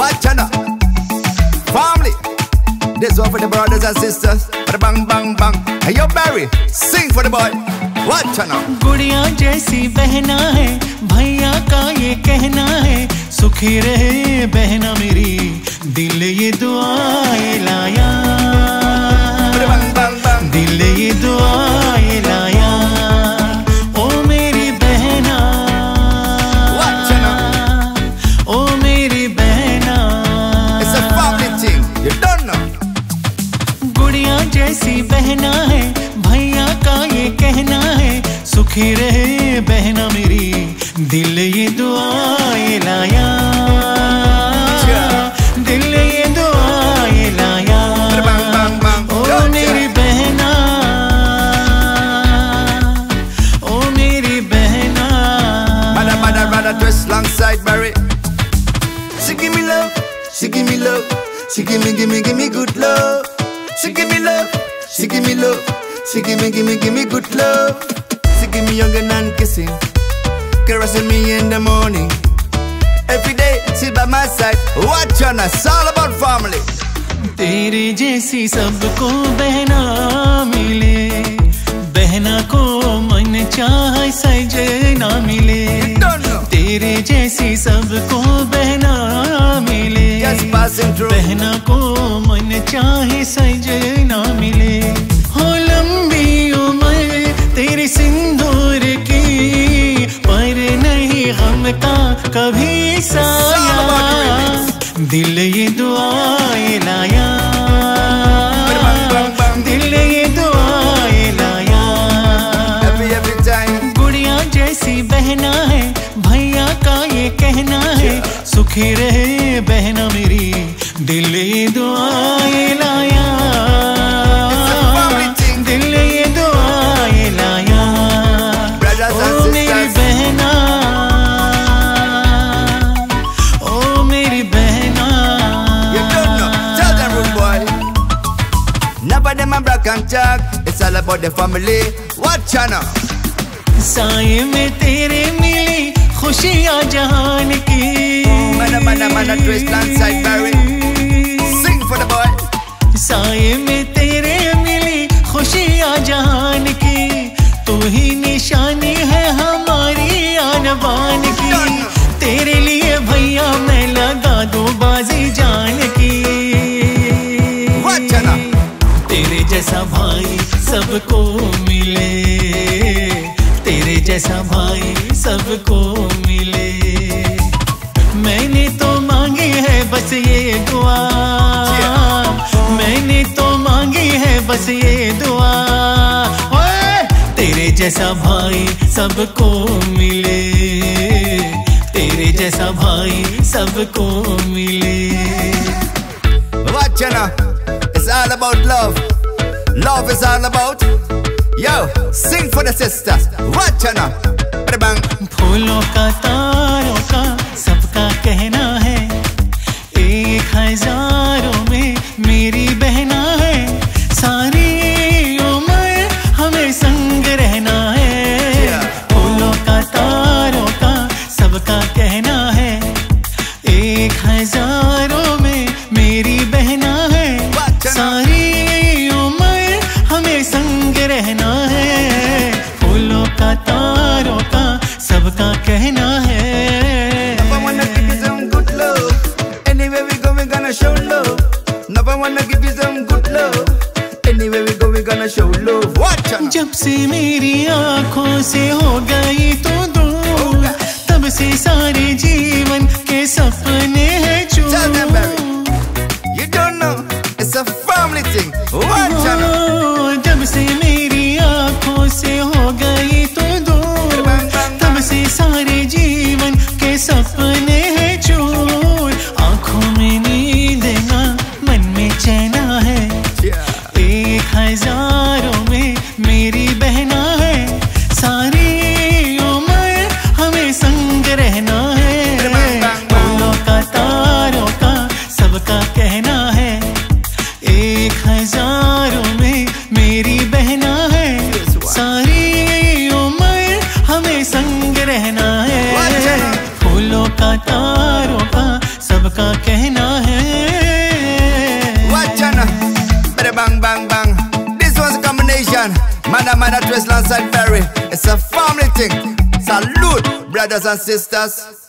Watch out now. Family. This one for the brothers and sisters. For the bang bang bang. Hey yo Barry, sing for the boy. Watch out now. गुड़िया जैसी बहना है भैया का ये कहना है सुखी रहे बहना मेरी दिल ये दुआएँ लाया सुखी रहे बहना मेरी दिल ये दुआएँ लाया दिल ये दुआएँ लाया. ओ मेरी बहना ओ मेरी बहना Mother, mother, mother, twist alongside Barry. She give me love, she give me love, she give me, give me, give me good love. She give me love, she give me love, she give me, give me, give me good love. Give me young and kissing, caressing me in the morning. Every day she by my side, watch on us, all about family. तेरे जैसी सबको बहना मिले बहना को मन चाह सजना मिले तेरे जैसी सबको बहना मिले through. बहना को मन चाहे सजना मिले कभी साया दिल ये दुआएँ लाया। दिल ये दुआएँ लाया। गुड़िया जैसी बहना है भैया का ये कहना है सुखी रहे बहना मेरी दिल ये दुआएँ them a black and jack. It's all about the family. Watch now. साए में तेरे मिली खुशियाँ जहान की Mana, mana, mana, twist alongside Barry. Sing for the boy. साए में तेरे मिली खुशियाँ जहान की तू ही सबको मिले, तेरे जैसा भाई सबको मिले मैंने तो मांगी है बस ये दुआ, मैंने तो मांगी है बस ये दुआ! तेरे जैसा भाई सबको मिले, तेरे जैसा भाई सबको मिले now. It's all about love. Love is all about. Yo, sing for the sisters. Watch out now. Bang. फूलों का तारों का सबका कहना है एक हज़ारों में मेरी बहना है सारी उम्र हमें संग रहना है फूलों का तारों का सबका कहना है एक हज़ारों जब से मेरी आँखों से हो गई तो दूर तब से सारे जीवन के सपने हैं चूर। Barry. You don't Line dress Landside Ferry. It's a family thing. Salute, brothers and sisters.